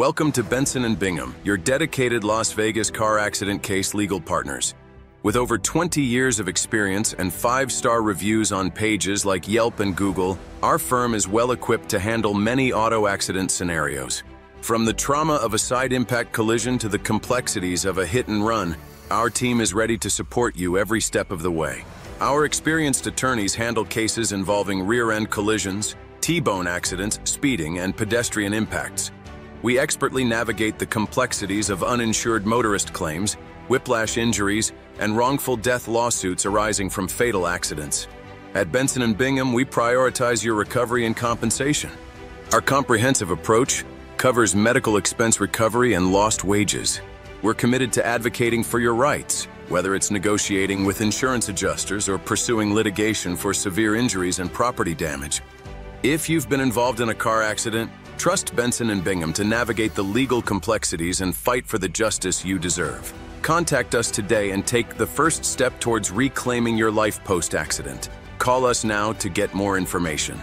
Welcome to Benson Bingham, your dedicated Las Vegas car accident case legal partners. With over 20 years of experience and five-star reviews on pages like Yelp and Google, our firm is well equipped to handle many auto accident scenarios. From the trauma of a side impact collision to the complexities of a hit and run, our team is ready to support you every step of the way. Our experienced attorneys handle cases involving rear-end collisions, T-bone accidents, speeding, and pedestrian impacts. We expertly navigate the complexities of uninsured motorist claims, whiplash injuries, and wrongful death lawsuits arising from fatal accidents. At Benson Bingham, we prioritize your recovery and compensation. Our comprehensive approach covers medical expense recovery and lost wages. We're committed to advocating for your rights, whether it's negotiating with insurance adjusters or pursuing litigation for severe injuries and property damage. If you've been involved in a car accident, trust Benson and Bingham to navigate the legal complexities and fight for the justice you deserve. Contact us today and take the first step towards reclaiming your life post-accident. Call us now to get more information.